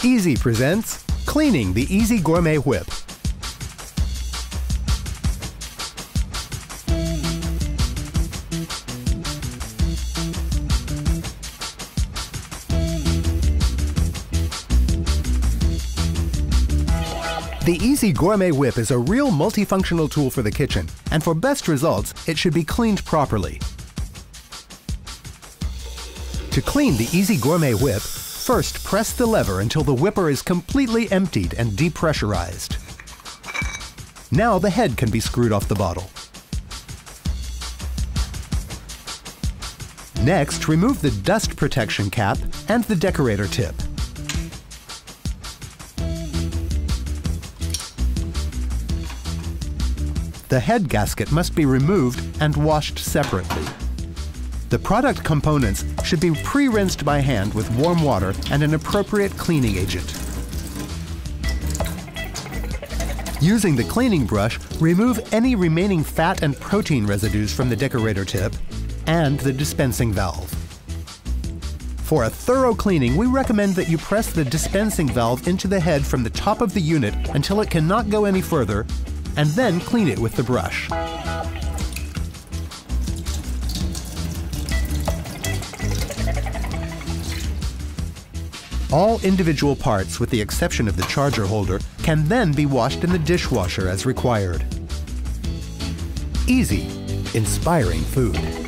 iSi presents Cleaning the iSi Gourmet Whip. The iSi Gourmet Whip is a real multifunctional tool for the kitchen, and for best results, it should be cleaned properly. To clean the iSi Gourmet Whip, first press the lever until the whipper is completely emptied and depressurized. Now the head can be screwed off the bottle. Next, remove the dust protection cap and the decorator tip. The head gasket must be removed and washed separately. The product components should be pre-rinsed by hand with warm water and an appropriate cleaning agent. Using the cleaning brush, remove any remaining fat and protein residues from the decorator tip and the dispensing valve. For a thorough cleaning, we recommend that you press the dispensing valve into the head from the top of the unit until it cannot go any further, and then clean it with the brush. All individual parts, with the exception of the charger holder, can then be washed in the dishwasher as required. iSi, inspiring food.